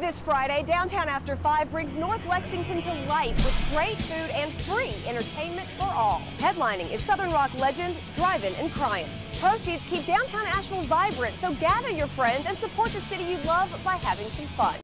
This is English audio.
This Friday, Downtown After 5 brings North Lexington to life with great food and free entertainment for all. Headlining is Southern Rock legend Drivin' N' Cryin'. Proceeds keep downtown Asheville vibrant, so gather your friends and support the city you love by having some fun.